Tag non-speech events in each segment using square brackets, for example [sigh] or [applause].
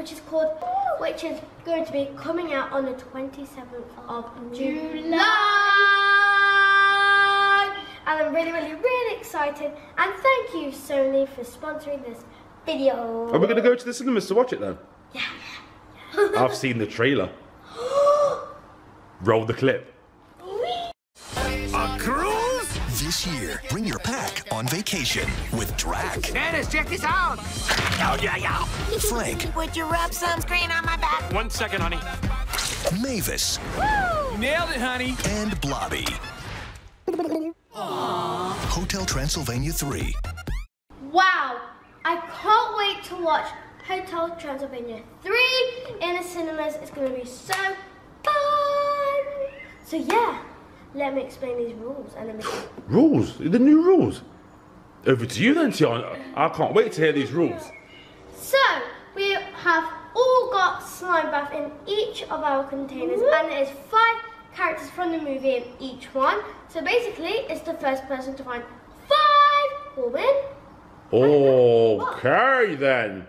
which is called, which is going to be coming out on the 27th of July. And I'm really, really, really excited. And thank you, Sony, for sponsoring this video. Are we going to go to the cinemas to watch it then? Yeah. I've seen the trailer. [gasps] Roll the clip. This year, bring your pack on vacation with Drac, Dennis, check this out. Yo, yo, yo. Frank, Would you rub sunscreen on my back? One second, honey. Mavis, Nailed it, honey. and Blobby. Hotel Transylvania 3. Wow, I can't wait to watch Hotel Transylvania 3 in the cinemas. It's going to be so fun. So yeah, let me explain these rules and then we can... Rules? The new rules? Over to you then, Tiana. I can't wait to hear these rules. So, we have all got slime bath in each of our containers and there's five characters from the movie in each one. So basically, it's the first person to find five will win. Okay then.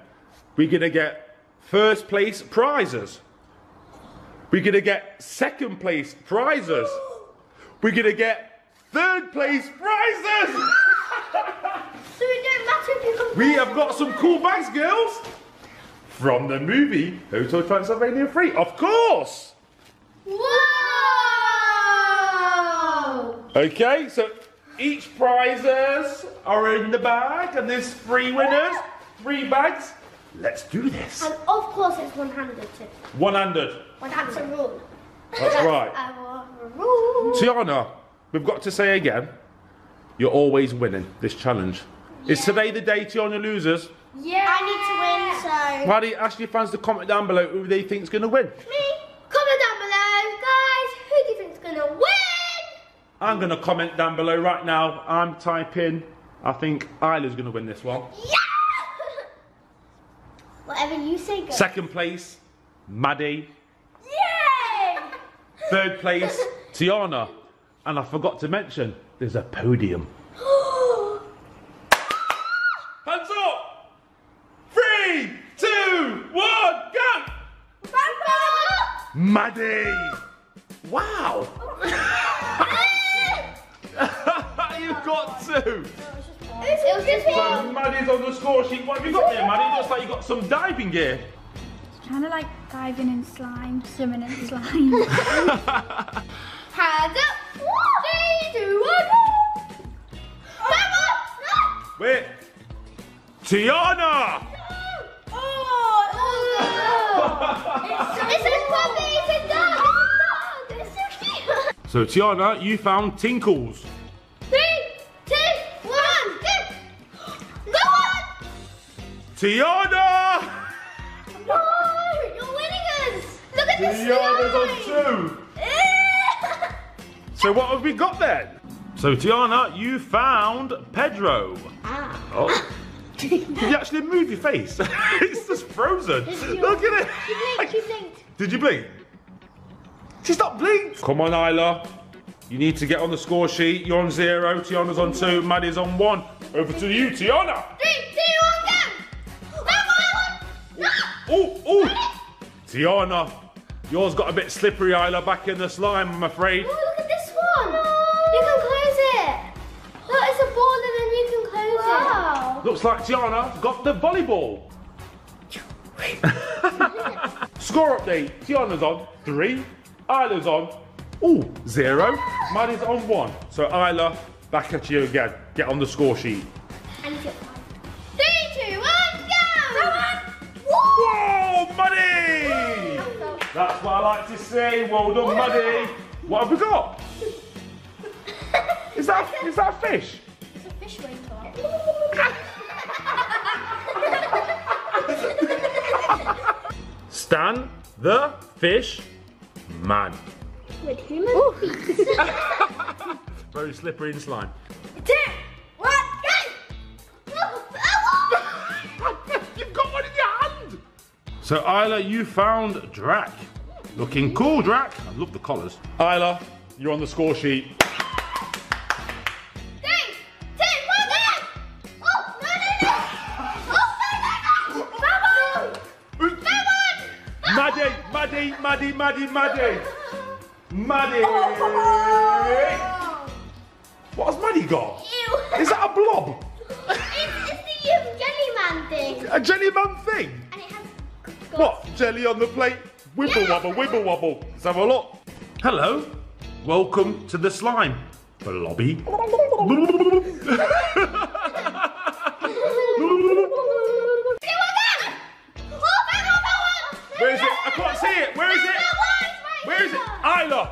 We're gonna get first place prizes. We're gonna get second place prizes. We're gonna get third place prizes. So it don't matter if you come We have got some cool bags, girls. From the movie Hotel Transylvania 3, of course. Whoa! Okay, so each prizes are in the bag, and there's three winners, three bags. Let's do this. And of course it's one-handed too. One-handed. That's a rule. That's [laughs] right. Our rule. Tiana, we've got to say again, you're always winning this challenge. Is today the day Tiana loses? Yeah. I need to win, so. Why do you ask your fans to comment down below who they think's going to win? Me? Comment down below, guys. Who do you think's gonna win? I'm going to comment down below right now. I'm typing, I think Isla's going to win this one. Yeah! [laughs] Whatever you say, go. Second place, Maddie. Yay! Third place, [laughs] Tiana. And I forgot to mention, there's a podium. [gasps] Hands up! Three, two, one, go! Maddie! Wow! [laughs] [laughs] You've got two! It was just So Maddie's on the score sheet. What have you got there, Maddie? Looks like you got some diving gear. It's kind of like diving in slime, swimming in slime. [laughs] Hands up. Three, two, one. Come on! Wait. Tiana! Oh! It's a puppy! It's a dog! It's a dog! It's so cute! So Tiana, you found Tinkles. Three, two, one, go! Go on! Tiana! No! You're winning us! Look at this Tiana's on two. So what have we got then? So Tiana, you found Pedro. Ah. Oh. Did you actually move your face? [laughs] it's just frozen. Look at it. She blinked, she blinked. Did you blink? She's not blinked. Come on, Isla. You need to get on the score sheet. You're on zero. Tiana's on two. Maddie's on one. Over to you, Tiana. Three, two, one, go! No, no, no! Oh, oh. Tiana, yours got a bit slippery, Isla, back in the slime, I'm afraid. Oh, Looks like Tiana got the volleyball. [laughs] Score update. Tiana's on three. Isla's on, oh, zero. Maddie's on one. So Isla, back at you again. Get on the score sheet. And you. Three, two, one, go! Come on! Whoa, Muddy! That's what I like to say. Well done, Muddy. What have we got? [laughs] Is that is that a fish? It's a fish waiter. [laughs] Stan the fish man. With human feet. [laughs] Very slippery and slime. Two, one, go! [laughs] You've got one in your hand. So Isla, you found Drac. Looking cool, Drac. I love the collars. Isla, you're on the score sheet. Maddie, Maddie, Maddie. Maddie. Oh. What has Maddie got? Ew. Is that a blob? [laughs] It's, it's the um, jelly thing. A jelly man thing? And it has. What? Jelly on the plate? Wibble wobble, wibble wobble. Let's have a look. Hello. Welcome to the slime. Blobby. [laughs] see it. Where is it? Where is it? Isla.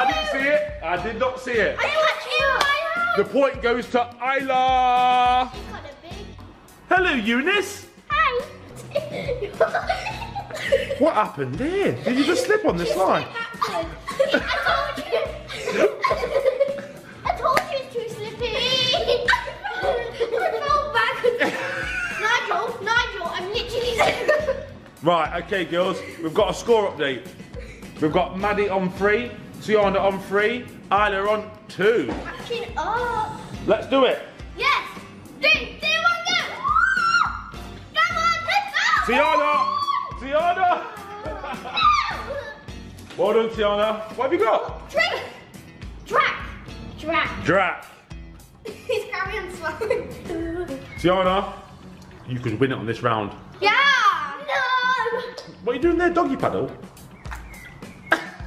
I didn't see it. I did not see it. The point goes to Isla. Hello, Eunice. [laughs] What happened there? Did you just slip on the slime? Right, okay, girls. We've got a score update. We've got Maddie on three, Tiana on three, Isla on two. Catching up. Let's do it. Yes. Three, two, one, go. Come on, let's go. Tiana! Tiana! [laughs] Well done, Tiana. What have you got? Drink. Drac. Drac. Drac. He's carrying slime. Tiana, you could win it on this round. Yeah. No. What are you doing there, doggy paddle?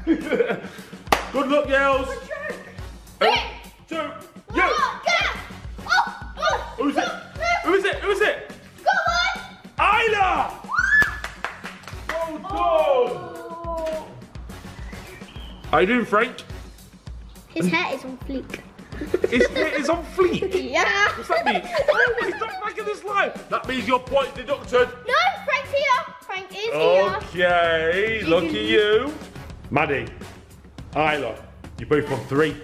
Good luck, girls. Three. Two. One, You. Oh, go. Oh, oh. Who's it? Who is it? Who is it? Go on. Isla! Well done. Oh. How you doing, Frank? His hair is on fleek. His hair is on fleek. [laughs] Yeah. What's that mean? Oh, [laughs] he's not back in this line. That means your point deducted. No, Frank's here. Frank is here. Okay, look at you. Maddie, Isla, you're both on three.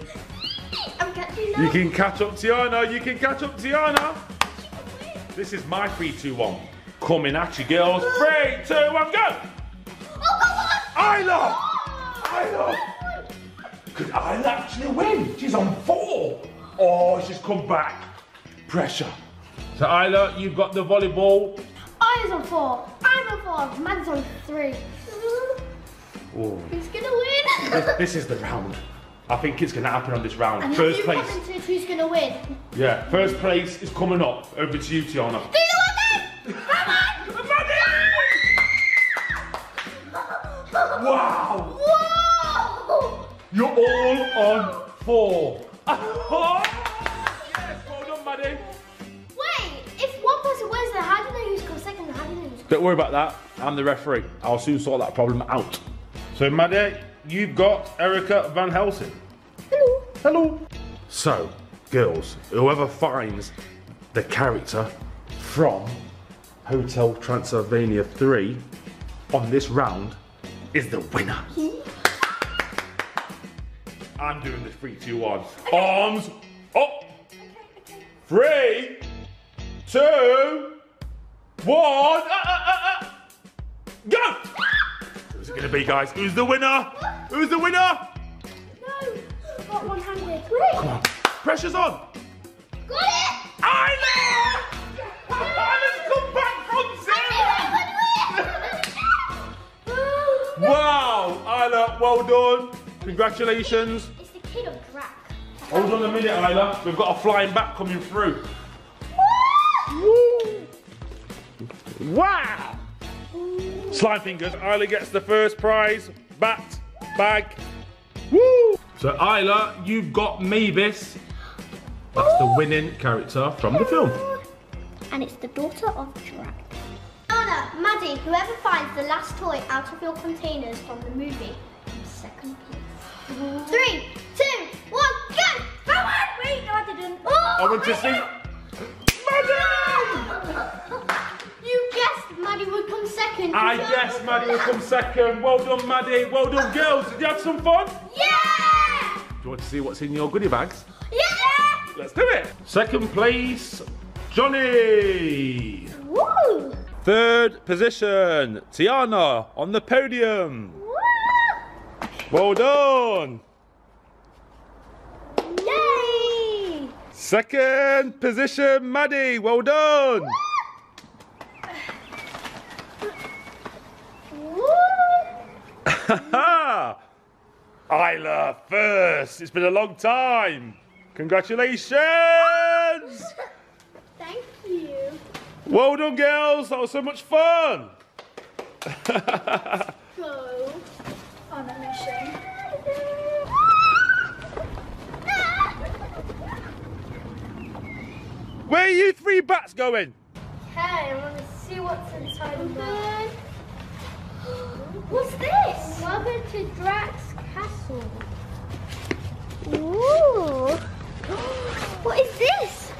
I'm catching You can catch up Tiana, you can catch up Tiana. This is my 3 2 1. Coming at you, girls. Three, two, one, go! Oh, go on. Isla! Oh. Isla! Could Isla actually win? She's on four. Oh, she's come back. Pressure. So, Isla, you've got the volleyball. I was on four. Oh, four. Man's on three. Oh, Who's gonna win? this, this is the round. I think it's going to happen on this round. And First place. commented who's gonna win. Yeah, first place is coming up. Over to you, Tiana. Do the one. Come on. Wow! Whoa! You're all on four. [laughs] yes, well done, Maddie. Don't worry about that. I'm the referee. I'll soon sort that problem out. So, Maddie, you've got Ericka Van Helsing. Hello. Hello. So, girls, whoever finds the character from Hotel Transylvania 3 on this round is the winner. [laughs] I'm doing the 3 2 1. Arms up. Three, two, one. Ah. Go! Who's it going to be, guys? Who's the winner? Who's the winner? No, got one handed. Wait, Come on. Pressure's on. got it. Isla! Isla's come back from zero! Wow, Isla, well done. Congratulations. It's the kid of Drac. Hold on a minute, Isla. We've got a flying back coming through. Wow! Slime fingers. Isla gets the first prize. Bat, bag. Woo! So Isla, you've got Mavis. That's the winning character from the film. And it's the daughter of Drac. Anna, Maddie, whoever finds the last toy out of your containers from the movie, in second place. Three, two, one, go! Come on! Wait, no, I didn't. Oh, I want to see. Maddie! You guessed Maddie would come second. Guess heard- Maddie will come second. Well done, Maddie. Well done, girls. Did you have some fun? Yeah! Do you want to see what's in your goodie bags? Yeah! Let's do it. Second place, Johnny. Woo! Third position, Tiana on the podium. Woo! Well done. Yay! Second position, Maddie. Well done. [laughs] Isla first. It's been a long time. Congratulations. Thank you. Well done, girls. That was so much fun. [laughs] Go. On a mission. Where are you three bats going? Okay, I want to see what's inside of there. What's this? Welcome to Drac's Castle. Ooh. [gasps] what is this?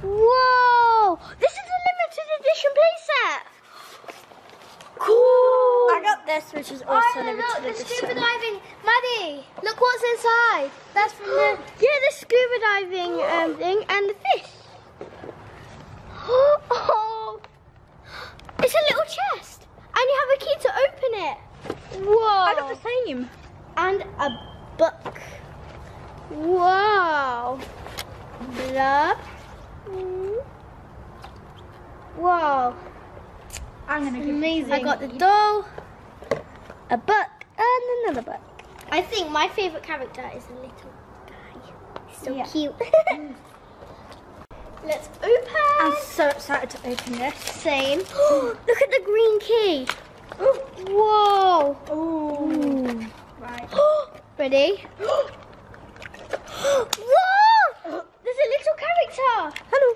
Whoa! This is a limited edition playset. Cool. I got this, which is also Oh, limited look, the scuba diving. Maddie, look what's inside. That's from the [gasps] yeah, the scuba diving um, thing and the fish. Oh, it's a little chest, and you have a key to open it. Whoa! I got the same. and a book. Wow. Blah. Mm. Wow. I'm gonna Amazing. I got the doll, a book, and another book. I think my favourite character is the little guy. He's so Yeah. cute. [laughs] Let's open. I'm so excited to open this. Same. [gasps] Look at the green key. Whoa. Ooh. Right. [gasps] Ready? [gasps] Whoa! There's a little character. Hello.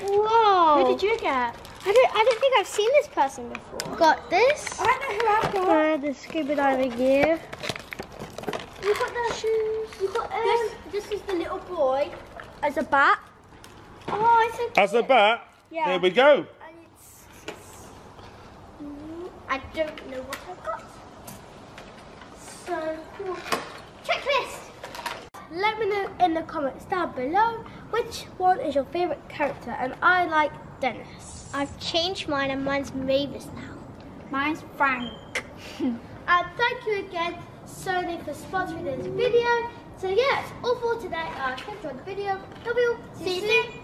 Whoa. Who did you get? I don't. I don't think I've seen this person before. Got this. I don't know who I've got. Uh, the scuba diving gear. You got the shoes. You got um, this. is the little boy. As a bat. Oh, it's so As a bat. Yeah. There we go. And it's, it's- I don't know what I've got. So. Hmm. Checklist. Let me know in the comments down below which one is your favourite character, and I like Dennis. I've changed mine, and mine's Mavis now. Mine's Frank. [laughs] And thank you again, Sony, for sponsoring this video. So yes, all for today. I hope you enjoyed the video. W. See you soon. Bye.